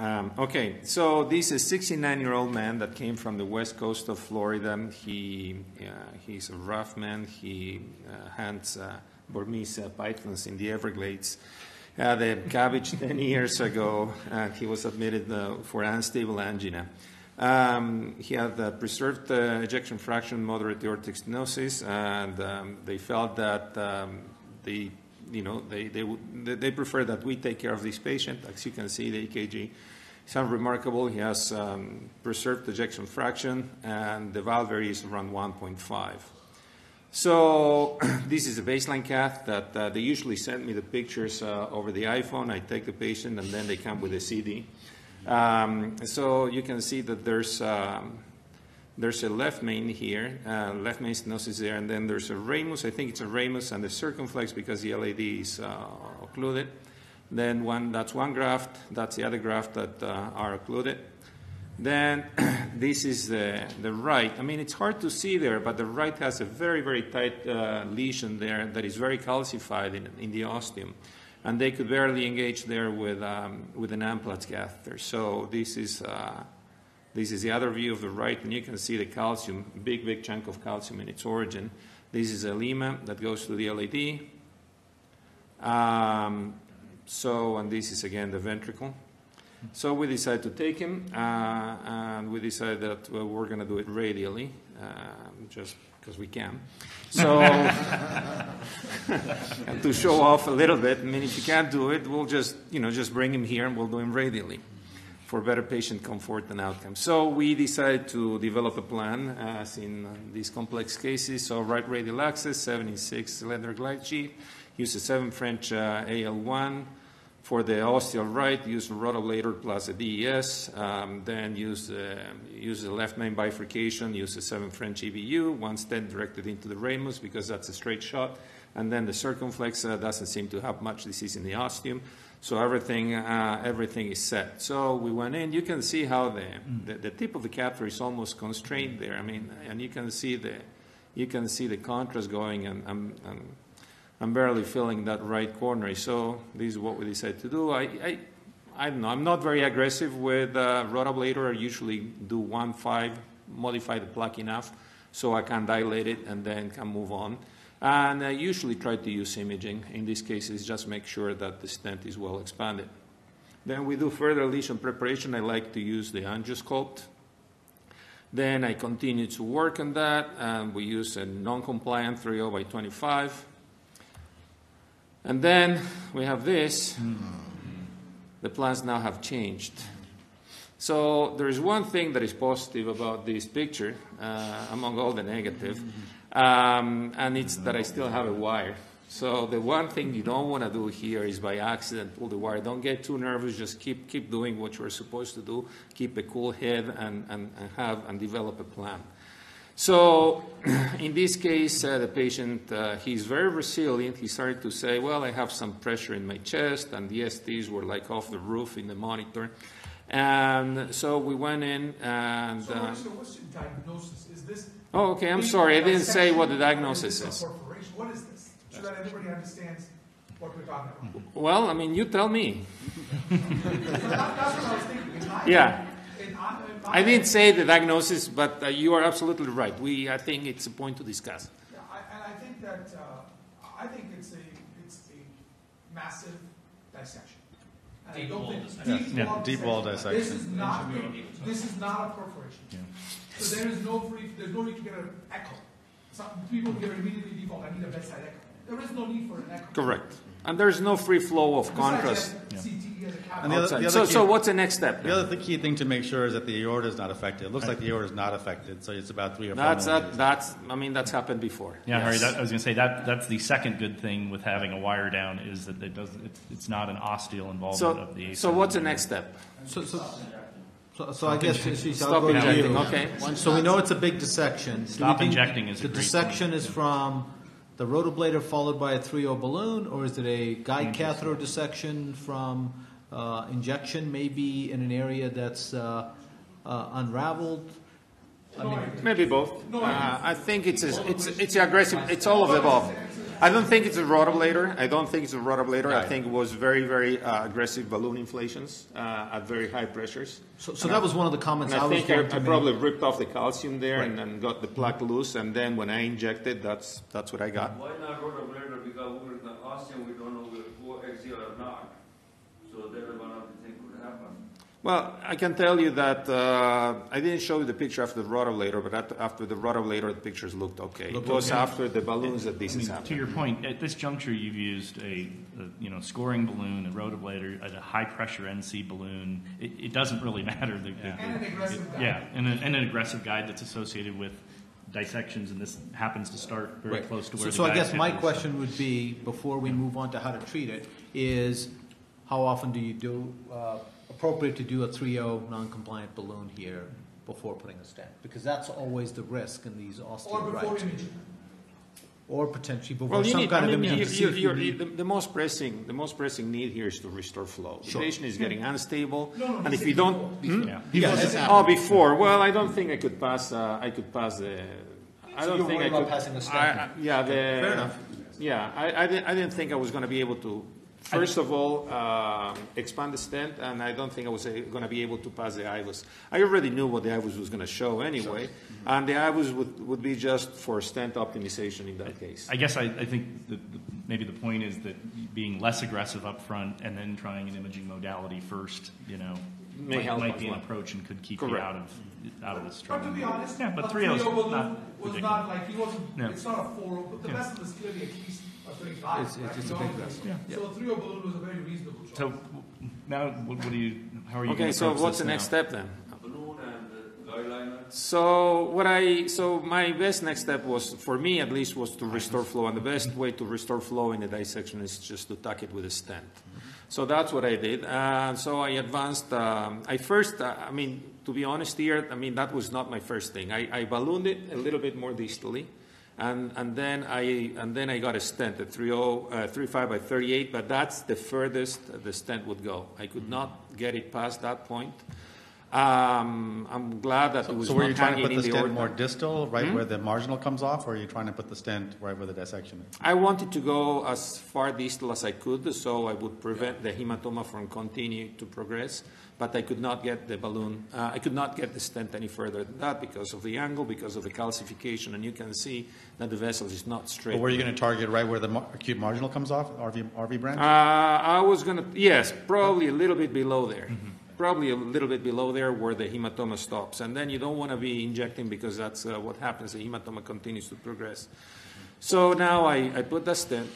Um, okay, so this is a 69-year-old man that came from the west coast of Florida. He uh, he's a rough man. He uh, hunts uh, Burmese uh, pythons in the Everglades. Had a cabbage 10 years ago, and he was admitted uh, for unstable angina. Um, he had uh, preserved uh, ejection fraction, moderate aortic stenosis, and um, they felt that um, the you know, they, they, they prefer that we take care of this patient. As you can see, the EKG is unremarkable. He has um, preserved ejection fraction, and the valve area is around 1.5. So this is a baseline cath that uh, they usually send me the pictures uh, over the iPhone. I take the patient, and then they come with a CD. Um, so you can see that there's um, there's a left main here, uh, left main stenosis there, and then there's a ramus. I think it's a ramus and the circumflex because the LAD is uh, occluded. Then one, that's one graft. That's the other graft that uh, are occluded. Then this is the, the right. I mean, it's hard to see there, but the right has a very, very tight uh, lesion there that is very calcified in, in the ostium. And they could barely engage there with, um, with an Amplatz catheter. So this is, uh, this is the other view of the right, and you can see the calcium, big, big chunk of calcium in its origin. This is a lima that goes to the LAD. Um, so, and this is again the ventricle. So we decided to take him, uh, and we decided that well, we're going to do it radially, uh, just because we can. So, and to show off a little bit, I mean, if you can't do it, we'll just, you know, just bring him here and we'll do him radially for better patient comfort and outcome. So we decided to develop a plan, as in these complex cases. So right radial access, 76 Slender Glidesheath, use a 7 French uh, AL1, for the ostial right, use a rotablator plus a DES. Um, then use, uh, use the left main bifurcation, use a 7 French EBU, one stent directed into the ramus because that's a straight shot. And then the circumflex uh, doesn't seem to have much disease in the ostium. So everything, uh, everything is set. So we went in. You can see how the, the, the, tip of the catheter is almost constrained there. I mean, and you can see the, you can see the contrast going and, and, and I'm barely filling that right corner. So this is what we decided to do. I, I, I don't know. I'm not very aggressive with uh, rotablator. I usually do one five, modify the plaque enough so I can dilate it and then can move on. And I usually try to use imaging. In this case, is just make sure that the stent is well expanded. Then we do further lesion preparation. I like to use the AngioSculpt. Then I continue to work on that, and we use a non-compliant 30 by 25. And then we have this. The plans now have changed. So there is one thing that is positive about this picture, uh, among all the negative, um, and it's that I still have a wire. So the one thing you don't want to do here is by accident pull the wire. Don't get too nervous. Just keep keep doing what you're supposed to do. Keep a cool head and, and, and have and develop a plan. So, in this case, uh, the patient, uh, he's very resilient. He started to say, Well, I have some pressure in my chest, and the STs were like off the roof in the monitor. And so we went in and. So, uh, so what's the diagnosis? Is this. Oh, okay, I'm sorry. I didn't say what the diagnosis is. What is this? So that everybody understands what we're talking about. Well, I mean, you tell me. that's what I was thinking. Yeah. I didn't say the diagnosis, but uh, you are absolutely right. We, I think it's a point to discuss. Yeah, I, and I think that uh, I think it's a it's a massive dissection. And deep I wall dissection. deep Yeah, wall deep wall This dissection. is not this is not a perforation. Yeah. So there is no free. There's no need to get an echo. Some people here immediately default. I need a bedside echo. There is no need for an echo. Correct. And there's no free flow of contrast. you have CTE as a caveat. And the other- the other So, key- so what's the next step? The other th- key thing to make sure is that the aorta is not affected. It looks like the aorta is not affected, so it's about three or four That's that, millimeters. that's. I mean, that's happened before. Yeah, Harry, that, I was going to say that that's the second good thing with having a wire down is that it doesn't. It's, it's not an ostial involvement So, of the. so what's the next step? So, so, so, so I guess, Ashish, Stop I'll injecting, you. okay. So we know it's a big dissection. Do Stop we think injecting is a The great dissection point, is from the rotablator followed by a 3O balloon, or is it a guide catheter dissection from uh, injection, maybe in an area that's uh, uh, unraveled? I mean, Maybe both. Uh, I think it's a, it's it's aggressive. It's all of the above. I don't think it's a rotablator. I don't think it's a rotablator. I Right. think it was very, very uh, aggressive balloon inflations uh, at very high pressures. So, so that was one of the comments I I was think going I, to I make. probably ripped off the calcium there and Right. then got the plaque loose. And then when I injected, that's that's what I got. Why not rotablator? Because we're in the ocean, we don't know if we're axial or not. So that's one of the things could happen. Well, I can tell you that uh, I didn't show you the picture after the rotablator, but after the rotablator, the pictures looked okay. Looked it was okay. after the balloons that this I is mean, to your point, at this juncture, you've used a, a you know scoring balloon, a rotablator, a high pressure NC balloon. It, it doesn't really matter. The, the- And an aggressive guy. yeah, and, a, and an aggressive guide that's associated with dissections, and this happens to start very Right. close to So- where the So I guess my question would be, before we move on to how to treat it, is how often do you do, uh, appropriate to do a 3.0 non-compliant balloon here before putting a stent? Because that's always the risk in these Or before osteoarthritis. imaging. Or potentially before Well, you some need, kind I of mean, imaging you, to you, if you you're, need- the, the most pressing, the most pressing need here is to restore flow. The Sure. patient is getting unstable, No, no, and if said you don't, before. Hmm? Yeah. Yes. Oh, before. Well, I don't think I could pass. Uh, I could pass the. I So don't you're think worried I about could. passing the stent? I, I, yeah, the, Fair enough. Yeah, I, I, didn't, I didn't think I was going to be able to. First of all, um expand the stent, and I don't think I was going to be able to pass the IVUS. I already knew what the IVUS was going to show anyway, and the IVUS would, would be just for stent optimization in that case. I guess I, I think that the, maybe the point is that being less aggressive up front and then trying an imaging modality first, you know, May might, help might be an approach and could keep you out of out of this trouble. But trouble. to be honest, yeah, but a 3 is 3.0 balloon not was not like, he wasn't, No. it's not a 4 but the Yeah. vessel is clearly at least a 35. It's- it's- right? it's a big know. Yeah. So a 3.0 balloon was a very reasonable choice. So now, what, what do you? How are you? Okay, so what's this the next now? step then? Balloon and the guideliner. So what I so my best next step was for me at least was to restore flow, and the best way to restore flow in a dissection is just to tuck it with a stent. So that's what I did. Uh, so I advanced. Um, I first, uh, I mean, to be honest here, I mean that was not my first thing. I, I ballooned it a little bit more distally, and and then I and then I got a stent, a 30, uh, 35 by 38, but that's the furthest the stent would go. I could not get it past that point. Um, I'm glad that it was So were you trying to put the the stent more distal, right where the marginal comes off, or are you trying to put the stent right where the dissection is? I wanted to go as far distal as I could, so I would prevent the hematoma from continuing to progress. But I could not get the balloon. Uh, I could not get the stent any further than that because of the angle, because of the calcification, and you can see that the vessel is not straight. But were you going to target right where the mar- acute marginal comes off, RV, RV branch? Uh, I was gonna, yes, probably a little bit below there. Mm-hmm. Probably a little bit below there where the hematoma stops. And then you don't want to be injecting because that's uh, what happens. The hematoma continues to progress. So now I, I put the stent.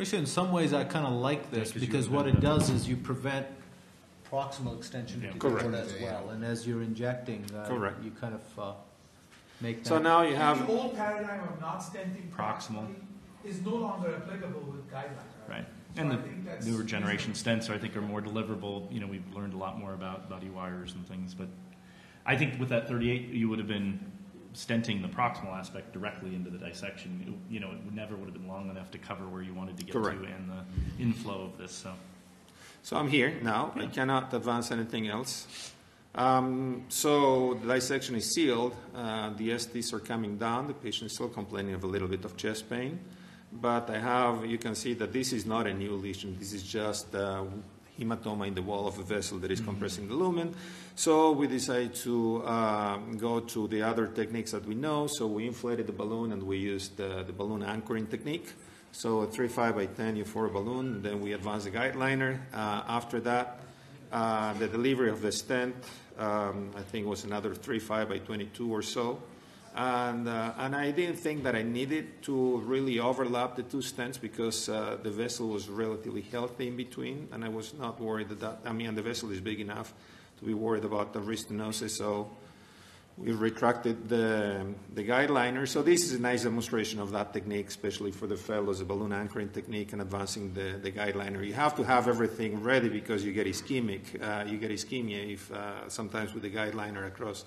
Actually, in some ways, I kind of like this 'cause you because what it does is you prevent proximal extension Yeah. to Correct. cord as well. And as you're injecting, uh, Correct. you kind of uh, make that. So now you have The old paradigm of not stenting Proximal. is no longer applicable with guidelines. Right. So And I the newer generation stents, I think, are more deliverable. You know, we've learned a lot more about buddy wires and things. But I think with that 38, you would have been stenting the proximal aspect directly into the dissection. It- you know, it never would have been long enough to cover where you wanted to get Correct. to and the inflow of this. So So I'm here now. I cannot advance anything else. Um, so the dissection is sealed. Uh, the STs are coming down. The patient is still complaining of a little bit of chest pain. But I have, you can see that this is not a new lesion. This is just uh, hematoma in the wall of a vessel that is compressing the lumen. So we decided to um, go to the other techniques that we know. So we inflated the balloon and we used uh, the balloon anchoring technique. So a 3.5 by 10 Euphora balloon, then we advanced the guide liner. Uh, after that, uh, the delivery of the stent, um, I think was another 3.5 by 22 or so. And, uh, and I didn't think that I needed to really overlap the two stents because uh, the vessel was relatively healthy in between, and I was not worried that, that I mean, the vessel is big enough to be worried about the restenosis. So we retracted the, the guide liner. So this is a nice demonstration of that technique, especially for the fellows, the balloon anchoring technique and advancing the, the guide liner. You have to have everything ready because you get ischemic. Uh, you get ischemia if uh, sometimes with the guide liner across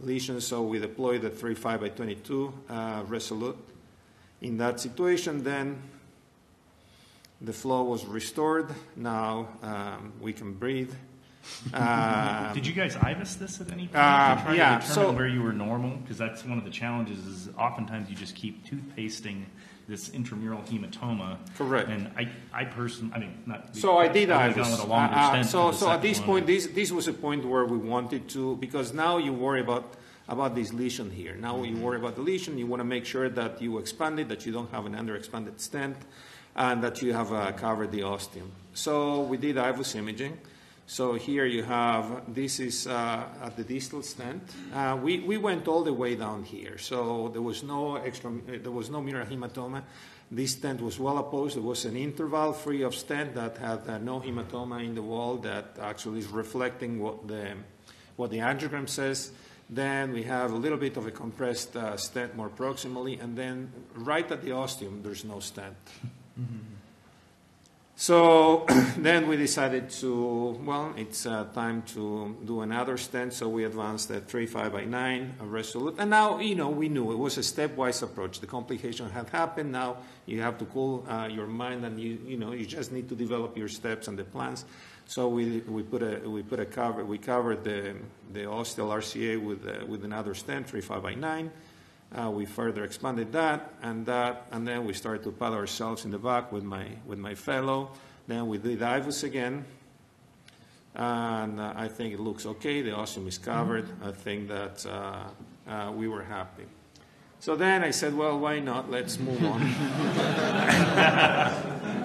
lesions. So we deployed the 3.5 by 22 uh, Resolute. In that situation, then the flow was restored. Now um, we can breathe. Um, Did you guys IVUS this at any point Uh, to try yeah, to determine so- where you were normal? Because that's one of the challenges. Is oftentimes you just keep toothpasting this intramural hematoma. Correct. And I, I personally, I mean, not. So I did I've IVUS. gone with a longer Uh, uh, so, so at this one. point, this, this was a point where we wanted to, because now you worry about, about this lesion here. Now you worry about the lesion, you want to make sure that you expand it, that you don't have an underexpanded stent, and that you have uh, covered the ostium. So we did IVUS imaging. So here you have, this is uh, at the distal stent. Uh, we, we went all the way down here, so there was no extra, there was no mural hematoma. This stent was well opposed. There was an interval free of stent that had uh, no hematoma in the wall that actually is reflecting what the, what the angiogram says. Then we have a little bit of a compressed uh, stent more proximally, and then right at the ostium, there's no stent. So then we decided to, well, it's uh, time to do another stent. So we advanced the 3.5 by 9 a Resolute. And now, you know, we knew it was a stepwise approach. The complication had happened. Now you have to cool uh, your mind and you, you know, you just need to develop your steps and the plans. So we, we put a, we put a cover, we covered the, the ostial RCA with, uh, with another stent, three five by 9. Uh, we further expanded that and that, and then we started to pat ourselves in the back with my with my fellow. Then we did IVUS again, and uh, I think it looks okay. The ostium is covered. I think that uh, uh, we were happy. So then I said, well, why not? Let's move on.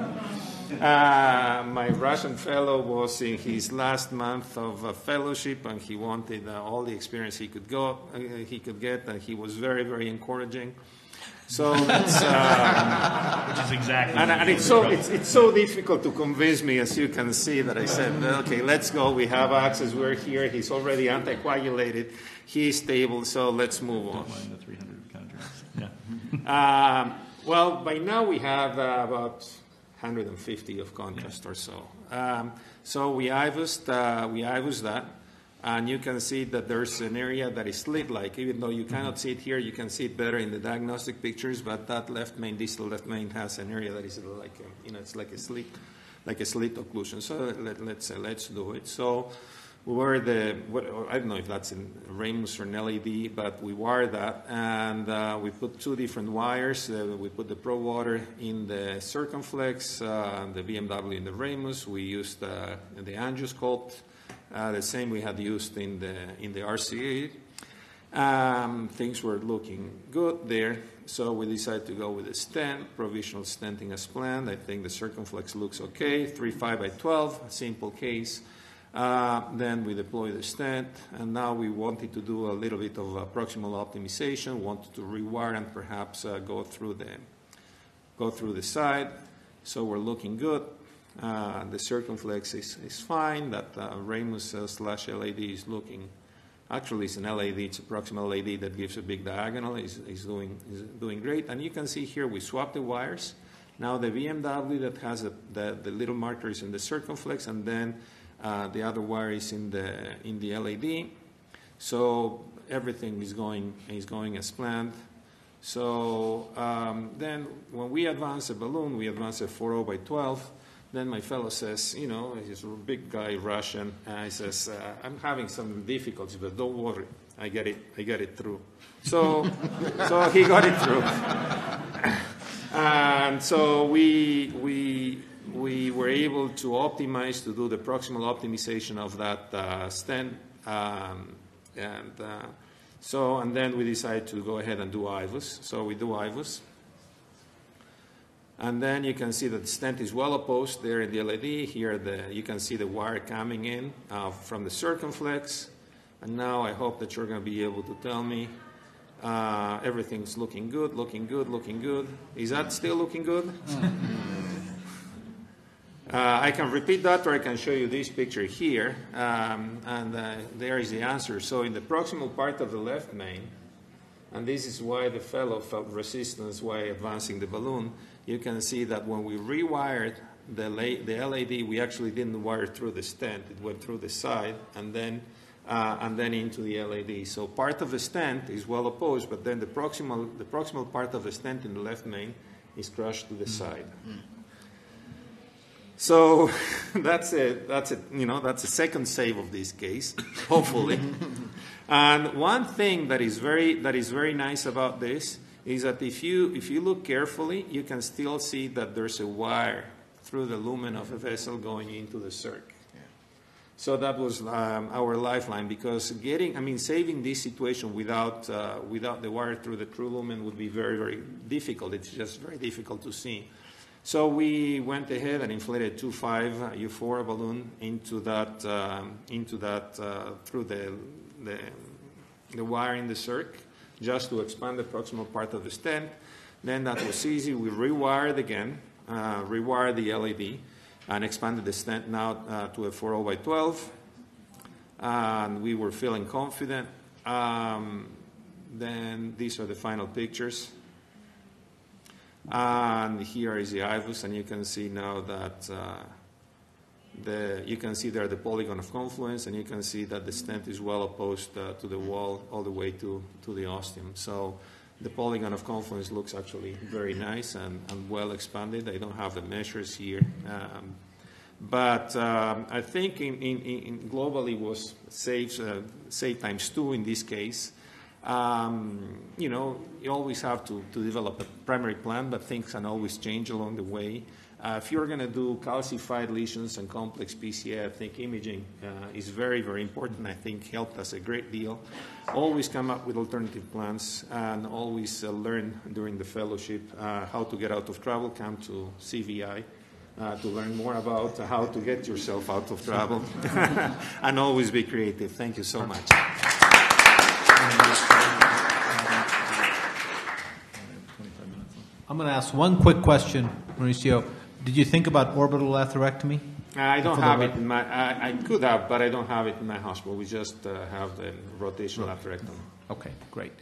Uh, my Russian fellow was in his last month of uh, fellowship, and he wanted uh, all the experience he could go, uh, he could get, and he was very, very encouraging. So that's, uh, Which is exactly. and, and it's so it's, it's so difficult to convince me, as you can see, that I said, okay, let's go. We have access. We're here. He's already anticoagulated. He's stable. So let's move on. The 300 contracts. Yeah. Um, well, by now we have uh, about 150 of contrast or so. Um, so we IVUSed, uh, we that, and you can see that there's an area that is slit-like. Even though you cannot see it here, you can see it better in the diagnostic pictures. But that left main, distal left main, has an area that is like, a, you know, it's like a slit, like a slit occlusion. So let, let's say, let's do it. So we were the what, I don't know if that's in Ramus or an LAD, but we wired that and uh, we put two different wires. Uh, we put the Prowater in the Circumflex, uh, the BMW in the Ramus. We used uh, the AngioSculpt, uh, the same we had used in the in the RCA. Um, things were looking good there, so we decided to go with a stent, provisional stenting as planned. I think the Circumflex looks okay, 3.5 by 12, simple case. Uh, then we deploy the stent, and now we wanted to do a little bit of uh, proximal optimization. Wanted to rewire and perhaps uh, go through the go through the side. So we're looking good. The circumflex is, is fine. That uh, Ramus uh, slash LAD is looking. Actually, it's an LAD. It's a proximal LAD that gives a big diagonal. is is doing is doing great. And you can see here we swapped the wires. Now the BMW that has the little markers in the circumflex, and then uh, the other wire is in the in the LAD. So everything is going is going as planned. So um, then when we advance a balloon, we advance a 4.0 by 12. Then my fellow says, you know, he's a big guy, Russian, and he says, uh, I'm having some difficulties, but don't worry, I get it, I get it through. So, so he got it through. and so we, we, able to optimize, to do the proximal optimization of that uh, stent. Um, and uh, so, and then we decided to go ahead and do IVUS. So we do IVUS. And then you can see that the stent is well opposed there in the LAD. Here the, you can see the wire coming in uh, from the circumflex. And now I hope that you're going to be able to tell me uh, everything's looking good, looking good, looking good. Is that still looking good? Uh, I can repeat that, or I can show you this picture here, um, and uh, there is the answer. So in the proximal part of the left main, and this is why the fellow felt resistance while advancing the balloon, you can see that when we rewired the, the LAD, we actually didn't wire through the stent. It went through the side and then, uh, and then into the LAD. So part of the stent is well opposed, but then the proximal, the proximal part of the stent in the left main is crushed to the side. So that's a that's a you know that's a second save of this case, hopefully. and one thing that is very that is very nice about this is that if you if you look carefully, you can still see that there's a wire through the lumen of a vessel going into the circ. So that was um, our lifeline because getting, I mean, saving this situation without uh, without the wire through the true lumen would be very very difficult. It's just very difficult to see. So we went ahead and inflated two five Euphora balloon into that um, into that uh, through the, the the wire in the circ just to expand the proximal part of the stent. Then that was easy. We rewired again, uh, rewired the LAD, and expanded the stent now uh, to a 40 by 12. And we were feeling confident. Um, then these are the final pictures. And here is the IVUS, and you can see now that uh, the, you can see there the polygon of confluence, and you can see that the stent is well opposed uh, to the wall all the way to, to the ostium. So the polygon of confluence looks actually very nice and, and well expanded. I don't have the measures here. Um, but um, I think in, in, in globally was safe, uh, safe times two in this case. Um, you know, you always have to, to develop a primary plan, but things can always change along the way. Uh, if you're going to do calcified lesions and complex PCI, I think imaging uh, is very, very important. I think helped us a great deal. Always come up with alternative plans and always uh, learn during the fellowship uh, how to get out of trouble. Come to CVI. Uh, to learn more about how to get yourself out of trouble and always be creative. Thank you so much. I'm going to ask one quick question, Mauricio. Did you think about orbital atherectomy? I don't have right- it in my. I, I could have, but I don't have it in my hospital. We just uh, have the rotational atherectomy. Okay, great.